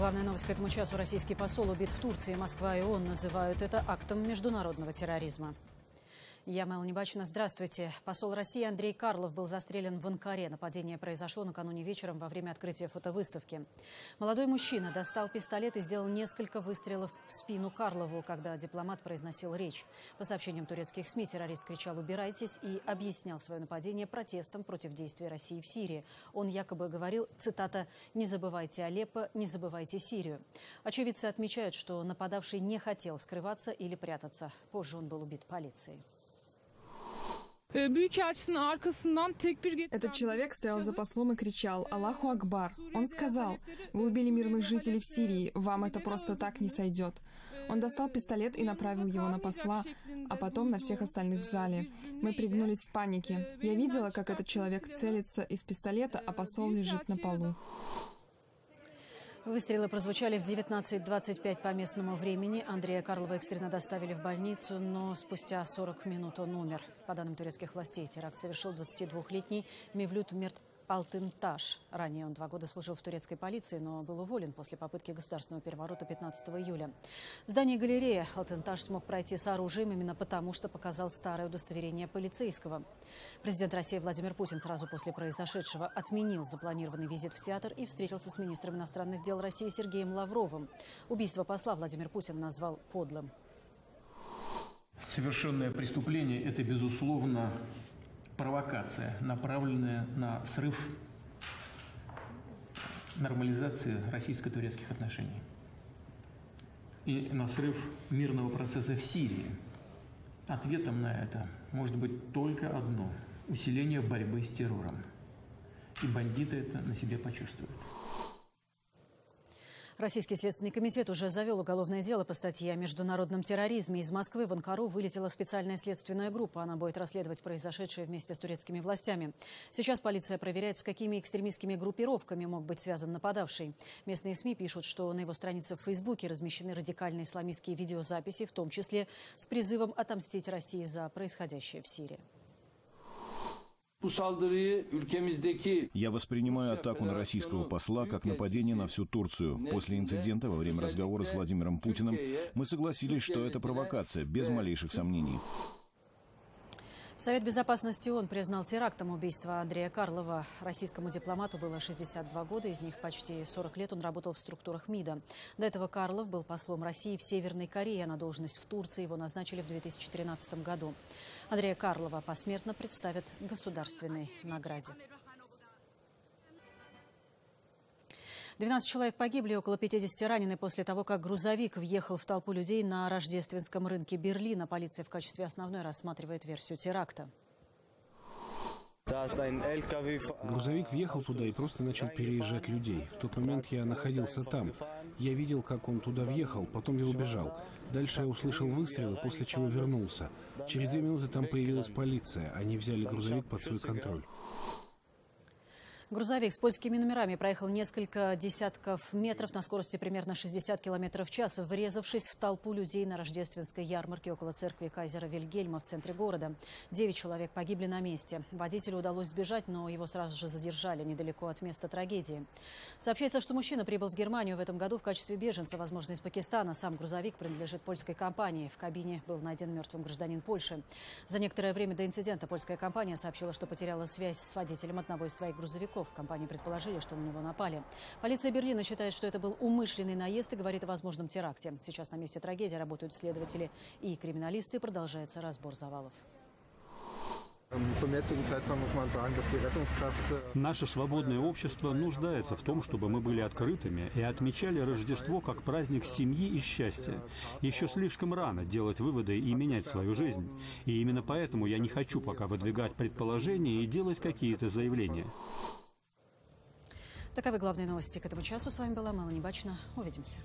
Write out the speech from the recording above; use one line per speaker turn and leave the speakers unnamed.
Главная новость к этому часу. Российский посол убит в Турции. Москва и ООН называют это актом международного терроризма. Я Мэл Небачина. Здравствуйте. Посол России Андрей Карлов был застрелен в Анкаре. Нападение произошло накануне вечером во время открытия фотовыставки. Молодой мужчина достал пистолет и сделал несколько выстрелов в спину Карлову, когда дипломат произносил речь. По сообщениям турецких СМИ, террорист кричал «убирайтесь» и объяснял свое нападение протестом против действий России в Сирии. Он якобы говорил, цитата, «Не забывайте Алеппо, не забывайте Сирию». Очевидцы отмечают, что нападавший не хотел скрываться или прятаться. Позже он был убит полицией.
Этот
человек стоял за послом и кричал «Аллаху Акбар». Он сказал «Вы убили мирных жителей в Сирии, вам это просто так не сойдет». Он достал пистолет и направил его на посла, а потом на всех остальных в зале. Мы пригнулись в панике. Я видела, как этот человек целится из пистолета, а посол лежит на полу.
Выстрелы прозвучали в 19.25 по местному времени. Андрея Карлова экстренно доставили в больницу, но спустя 40 минут он умер. По данным турецких властей, теракт совершил 22-летний Мевлют Мерт Алтынташ. Ранее он два года служил в турецкой полиции, но был уволен после попытки государственного переворота 15 июля. В здании галереи Алтынташ смог пройти с оружием именно потому, что показал старое удостоверение полицейского. Президент России Владимир Путин сразу после произошедшего отменил запланированный визит в театр и встретился с министром иностранных дел России Сергеем Лавровым. Убийство посла Владимир Путин назвал подлым.
Совершенное преступление – это, безусловно, провокация, направленная на срыв нормализации российско-турецких отношений и на срыв мирного процесса в Сирии. Ответом на это может быть только одно – усиление борьбы с террором. И бандиты это на себе почувствуют.
Российский следственный комитет уже завел уголовное дело по статье о международном терроризме. Из Москвы в Анкару вылетела специальная следственная группа. Она будет расследовать произошедшее вместе с турецкими властями. Сейчас полиция проверяет, с какими экстремистскими группировками мог быть связан нападавший. Местные СМИ пишут, что на его странице в Фейсбуке размещены радикальные исламистские видеозаписи, в том числе с призывом отомстить России за происходящее в Сирии.
Я воспринимаю атаку на российского посла как нападение на всю Турцию. После инцидента во время разговора с Владимиром Путиным мы согласились, что это провокация, без малейших сомнений.
Совет Безопасности ООН признал терактом убийство Андрея Карлова. Российскому дипломату было 62 года, из них почти 40 лет он работал в структурах МИДа. До этого Карлов был послом России в Северной Корее, на должность в Турции его назначили в 2013 году. Андрея Карлова посмертно представят государственной награде. 12 человек погибли, около 50 ранены после того, как грузовик въехал в толпу людей на рождественском рынке Берлина. Полиция в качестве основной рассматривает версию теракта.
Грузовик въехал туда и просто начал переезжать людей. В тот момент я находился там. Я видел, как он туда въехал, потом я убежал. Дальше я услышал выстрелы, после чего вернулся. Через две минуты там появилась полиция. Они взяли грузовик под свой контроль.
Грузовик с польскими номерами проехал несколько десятков метров на скорости примерно 60 км в час, врезавшись в толпу людей на рождественской ярмарке около церкви Кайзера Вильгельма в центре города. Девять человек погибли на месте. Водителю удалось сбежать, но его сразу же задержали недалеко от места трагедии. Сообщается, что мужчина прибыл в Германию в этом году в качестве беженца, возможно, из Пакистана. Сам грузовик принадлежит польской компании. В кабине был найден мертвым гражданин Польши. За некоторое время до инцидента польская компания сообщила, что потеряла связь с водителем одного из своих грузовиков в компании предположили, что на него напали. Полиция Берлина считает, что это был умышленный наезд и говорит о возможном теракте. Сейчас на месте трагедии работают следователи и криминалисты. Продолжается разбор завалов.
Наше свободное общество нуждается в том, чтобы мы были открытыми и отмечали Рождество как праздник семьи и счастья. Еще слишком рано делать выводы и менять свою жизнь. И именно поэтому я не хочу пока выдвигать предположения и делать какие-то заявления.
Таковы главные новости к этому часу. С вами была Мелани Бачина. Увидимся.